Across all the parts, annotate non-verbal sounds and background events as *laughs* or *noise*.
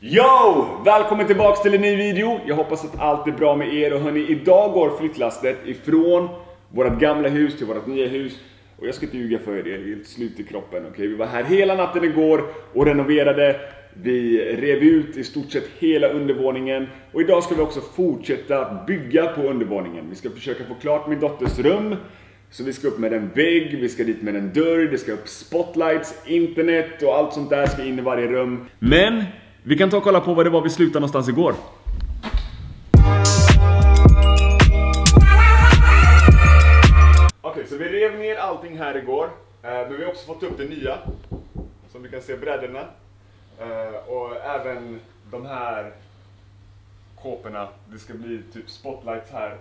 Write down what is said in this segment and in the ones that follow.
Yo! Välkommen tillbaks till en ny video. Jag hoppas att allt är bra med er och hörni, idag går flyttlastet ifrån vårt gamla hus till vårt nya hus. Och jag ska inte ljuga för er, jag är helt slut i kroppen. Okej, vi var här hela natten igår och renoverade. Vi rev ut i stort sett hela undervåningen och idag ska vi också fortsätta bygga på undervåningen. Vi ska försöka få klart min dotters rum. Så vi ska upp med en vägg, vi ska dit med en dörr, det ska upp spotlights, internet och allt sånt där ska in i varje rum. Men vi kan ta och kolla på vad det var vi slutade någonstans igår. Okej, så vi rev ner allting här igår. Eh, men vi har också fått upp det nya. Som vi kan se brädorna. Eh, och även de här kåporna. Det ska bli typ spotlights här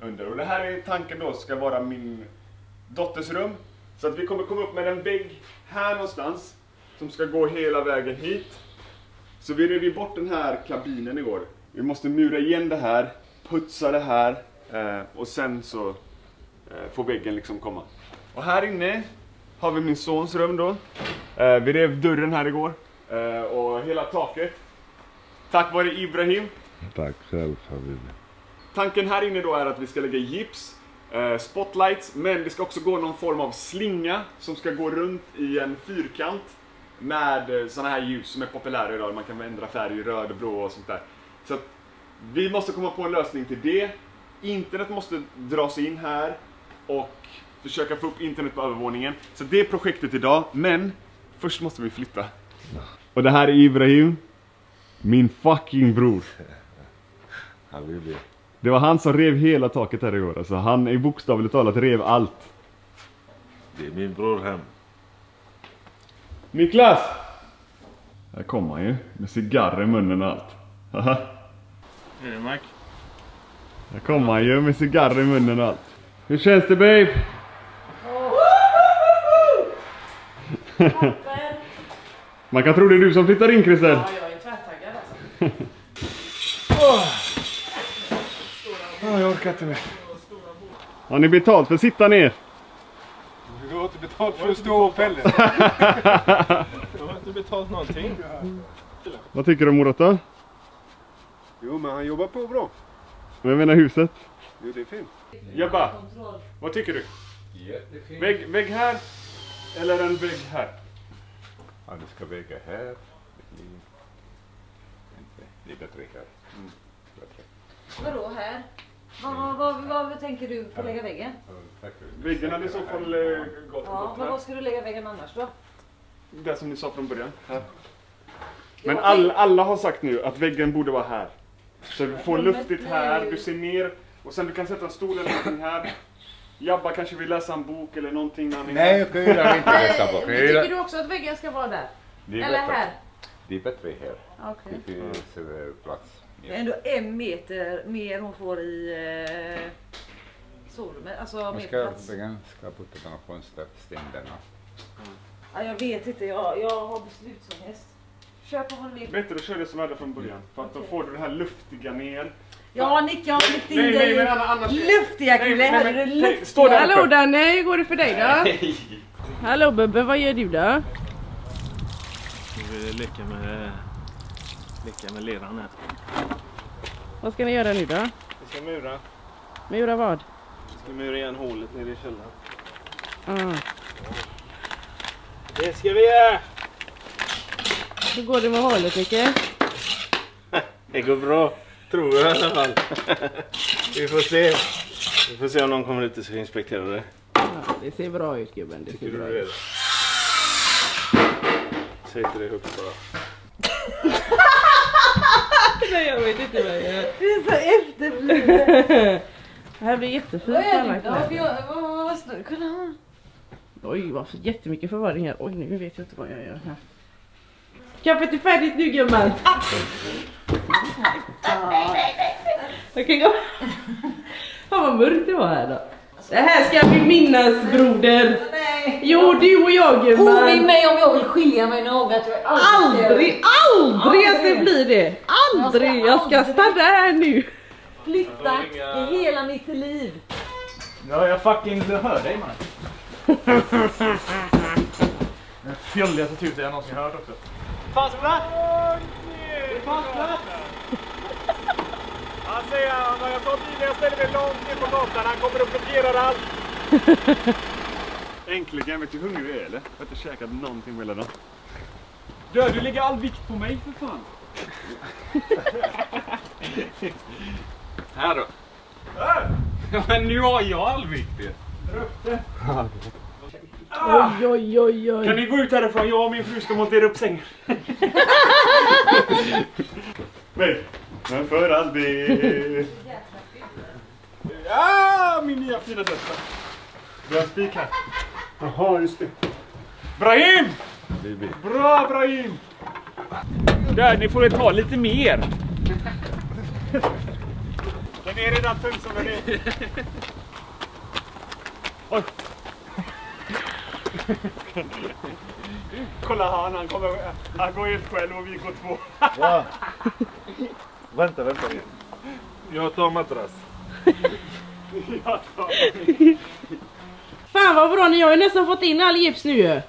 under. Och det här är tanken då ska vara min dotters rum. Så att vi kommer komma upp med en vägg här någonstans. Som ska gå hela vägen hit. Så vi rev bort den här kabinen igår. Vi måste mura igen det här, putsa det här eh, och sen så eh, får väggen liksom komma. Och här inne har vi min sons rum då. Eh, vi rev dörren här igår och hela taket. Tack vare Ibrahim. Tack själv Habibi. Tanken här inne då är att vi ska lägga gips, spotlights, men det ska också gå någon form av slinga som ska gå runt i en fyrkant med eh, såna här ljus som är populära idag. Man kan ändra färg, röd, blå och sånt där. Så att vi måste komma på en lösning till det. Internet måste dras in här och försöka få upp internet på övervåningen. Så det är projektet idag, men först måste vi flytta. Och det här är Ibrahim, min fucking bror. *laughs* Habibi. Det var han som rev hela taket här igår. Alltså han i bokstavligt talat rev allt. Det är min bror hem. Niklas! Här kommer han ju med cigarr i munnen och allt. Haha. Är det Mike? Här kommer han ju med cigarr i munnen och allt. Hur känns det babe? *laughs* Man kan tro det är du som flyttar in Christer. Ja, jag är tvärtaggad alltså. jag orkar inte mer. Har ni betalt för att sitta ner? Inte betalt för att stå upp heller. Jag har inte betalt någonting. Vad tycker du Murat då? Jo, men han jobbar på bra. Men jag menar huset. Jo, det är fint. Jabba, vad tycker du? Jättefint. Vägg, vägg här? Eller en vägg här? Ja, du ska väga här. Det är bättre här. Mm. Bättre. Vadå här? Vad, vad, vad, vad tänker du på att lägga väggen? Väggen hade i så fall eh, gått, Ja, men vad ska du lägga väggen annars då? Det som ni sa från början. Här. Men all, alla har sagt nu att väggen borde vara här. Så vi får luftigt här, du ser ner och sen du kan sätta en stol eller någonting här. Jabba kanske vill läsa en bok eller någonting när han Nej, jag kan göra inte läsa. Men Tycker du också att väggen ska vara där? Det är Eller bättre. här? Det är bättre här. Okej. Det finns eh, plats. Det är ändå en meter mer hon får i sovrummet. Alltså Man mer ska, plats. väggen ska putta några fönster, ständerna. Ja, jag vet inte, jag, jag har beslutsångest. Kör på vad du vill. Bättre att köra det som är där från början. För att då Okej. får du det här luftiga ner. Ja, Nick, jag har klippt in Nej, nej, dig Anna, annars... luftiga Nej, kulor. nej, nej, Stå där. Hallå Danne, hur går det för dig då? Hallå Bubbe, vad gör du då? Vi leker med, leker med leran här. Vad ska ni göra nu då? Vi ska mura. Mura vad? Ska mura igen hålet nere i källaren. Ah. Det ska vi göra! Hur går det med hålet Micke? *laughs* Det går bra. Tror jag i alla fall. *laughs* Vi får se. Vi får se om någon kommer ut och ska inspektera det. Ja, det ser bra ut gubben, det ser bra du det? ut. Säg inte det högt bara. *laughs* Nej jag vet inte vad jag gör. Du är så efterbliven. Det här blir jättefint det. Jag- Kolla. Oj, vad jättemycket förvaring här. Oj, nu vet jag inte vad jag gör här. Kaffet är färdigt nu gumman. Okej, gå. Fan vad mörkt det var här då. Det här ska vi minnas broder. Nej. Jo, du och jag Påminn gumman. mig om jag vill skilja mig någon att jag aldrig Aldrig, aldrig jag ska Aldrig. bli det. Aldrig. Jag ska stanna här nu flytta i hela mitt liv. Ja, jag fucking hör dig man. *laughs* Den fjolligaste tusen jag någonsin hört också. Fastplats! Fastplats! Han säger han jag sa tidigare, jag ställer mig långt ner på gatan, han kommer och blockerar allt. *laughs* Äntligen, vet du hur hungrig du är eller? Jag har inte käkat någonting på hela dagen. Du, du lägger all vikt på mig för fan. *laughs* Här då. Ja, men nu har jag all vikt ju. Oj, oj, oj, oj. Kan ni gå ut härifrån? Jag och min fru ska montera upp sängen. *laughs* Nej, men för all del. Ja, min nya fina testa. Vi har en spik här. Jaha, just det. Brahim! Bra Brahim! Där, ni får ta lite mer. Den är redan tung som den är. Oj. Kolla han, han kommer. Han går helt själv och vi går två. Va? Vänta, vänta. Jag tar madrass. Jag tar- Fan vad bra, ni har ju nästan fått in all gips nu ju.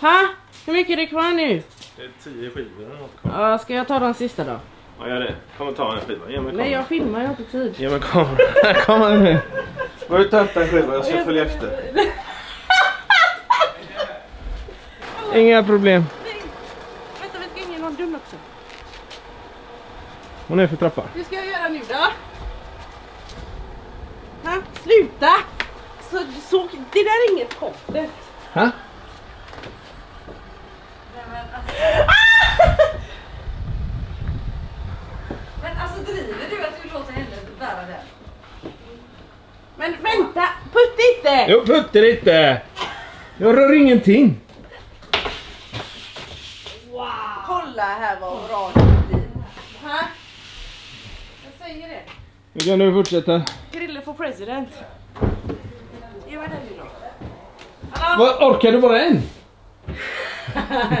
Ha? Hur mycket är det kvar nu? Det är tio skivor eller något kvar. Ja, ska jag ta den sista då? Ja, gör det. Kom och ta en skiva. Ge mig Nej, jag filmar, jag har inte tid. Ge mig kameran. *laughs* Kom här nu. Gå ut och hämta en skiva, jag ska följa efter. *laughs* Inga problem. Vänta, vi ska in i någon dum också. Hon är för trappan. Hur ska jag göra nu då? Ha? Sluta! Så, så, det där är inget content. Ha? Men alltså driver du att du låter henne bära den? Men vänta, putta inte! Jo, putter inte! Jag rör ingenting. Kolla här vad bra det blir. Ha? Jag säger det. Nu kan du fortsätta. Grille for president. Ge mig den nu då. Vad, orkar du bara en?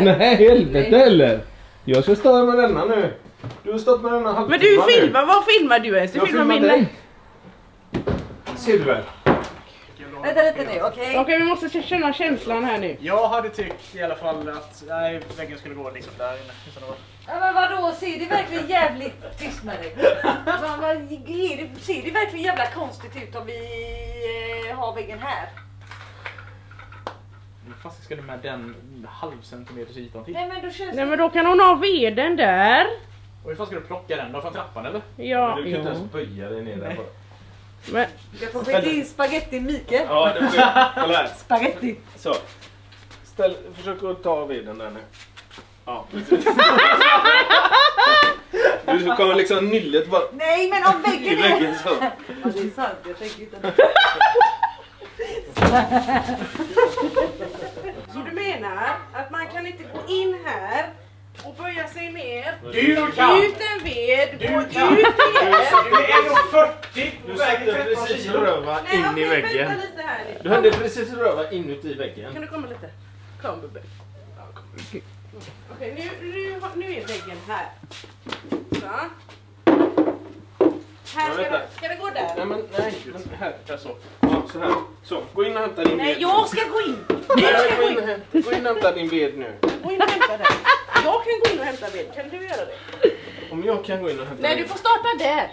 *laughs* Nej, helvete heller. Jag ska stå med denna nu. Du har stått med denna halvtimme Men du nu. filmar, vad filmar du ens? Du Jag filmar filmar min... dig. Ser du väl? Vänta lite nu, okej? Okej, vi måste känna känslan här nu. Jag hade tyckt i alla fall att nej, väggen skulle gå liksom där inne. Ja, men vadå, ser det verkligen jävligt... Tyst med dig. Ser det verkligen jävla konstigt ut om vi eh, har väggen här? Hur fan ska du med den halv centimeters ytan till? Nej men då känns Nej men då kan hon ha veden där. Och hur fan ska du plocka den då? Från trappan eller? Ja, Du kan inte ens jo. böja dig ner där bara. Men Jag får skicka in spagetti Mikael. Ja, det får jag. Kolla här. Spagetti. Så. Ställ, försök att ta veden där nu. Ja, precis. *laughs* Du kommer liksom nyllet bara Nej men om i väggen är... väggen så. Ja det är sant, jag tänker inte... *laughs* så du menar att man kan inte gå in här och böja sig ner, Du kan! ut en ved, gå kan. ut igen. Du är 1,40 Du och väger satte 13 precis kilo. röva Nej, in i okej, väggen. Vänta lite här nu. Du hade precis röva inuti väggen. Kan du komma lite? Kom Bubbe. Okej, nu, nu, nu är väggen här. Så. Här ska, det, ska det gå där? Nej men nej, men här, där så. Ja, så här. Så, gå in och hämta din Nej, ved. jag ska gå in! Du Nej, ska gå in gå in och hämta din ved nu. Gå in och hämta den. Jag kan gå in och hämta ved. Kan du göra det? Om jag kan gå in och hämta Nej, ved. du får starta där.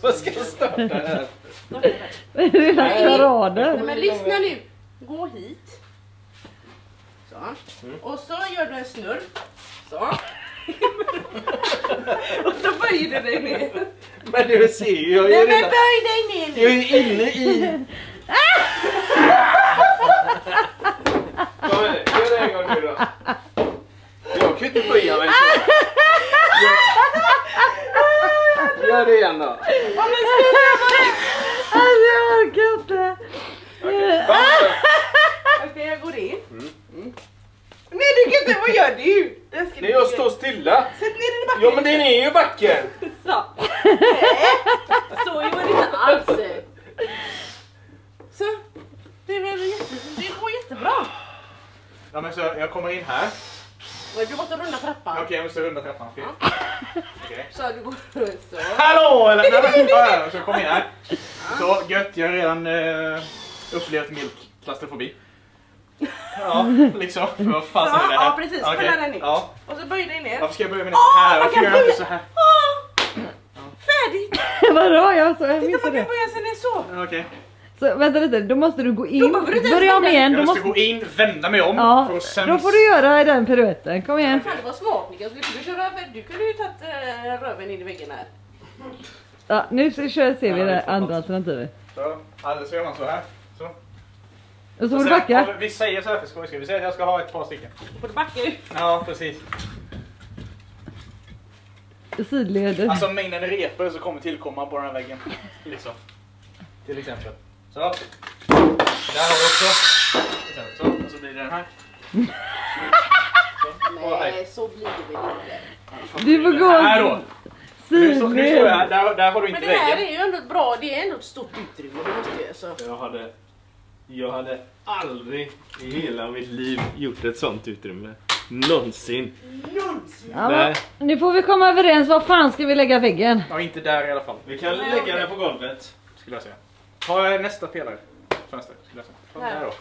Vad ska jag starta här? Nej, men lyssna nu. Gå hit. Så. Och så gör du en snurr. Så. *laughs* och så böjer du dig ner. Men du ser ju, jag är Nej ju men redan... böj dig ner. Jag är inne i... Kom igen, gör det en gång nu då. Jag kan ju inte böja mig så. Gör, *laughs* gör det igen då. Alltså jag orkar inte. Okej, jag går in. Mm. Nej, kan inte. Vad gör du? Den ska Det är att stå stilla. Sätt ner den i backen. Ja men den är ju backen. *laughs* Så. Nej, så gör det inte alls. Så. Det, är väl jätte, det går jättebra. Ja, men så jag kommer in här. Du måste runda trappan. Okej, jag måste runda trappan. Okej. Så du går så. Hallå! Eller, nej, ja, så kom in här. Så gött, jag har redan eh, upplevt milk klaustrofobi. Ja, liksom. *laughs* Vad fan Ja, är det här? ja, precis. Okej, Kolla där nu. Ja. Och så böj dig ner. Varför ska jag börja med det Åh, här? man Varför kan gör jag inte böja- så här? Åh! *laughs* Vadå? Jag, så, jag Titta den det. börjar sen är så. Okej. Så vänta lite, då måste du gå in. Börja om igen. Då Jag måste måste... gå in, vända mig om. Ja, sen... då får du göra den piruetten. Kom igen. Fan det var smart Niklas, du, köra, du kunde ju tagit äh, röven in i väggen här. Ja, nu ser vi Ja, det andra man. alternativet. Så, alldeles så gör man så här. Och så får du backa. Vi säger så här för skojs. Vi säger att jag ska ha ett par stycken. Då får du backa ut. Ja, precis. Sidled. Alltså mängden repor som kommer tillkomma på den här väggen. Liksom. Till exempel. Så. Där har vi också. Så, och så blir det den här. Så. Nej så blir det väl inte. Du får gå Här då. Nu står nu står jag här. sidled. Där, där har du Men inte det här väggen. är ju ändå bra, det är ändå ett stort utrymme. Det måste jag så. Jag hade, jag hade aldrig i hela mitt liv gjort ett sånt utrymme. Någonsin. Ja, Nej. nu får vi komma överens. Var fan ska vi lägga väggen? Ja, inte där i alla fall. Vi kan Nej, lägga den på golvet. Skulle jag säga. Ta nästa pelare. Fönster. Skulle jag säga. Ta Här. där då.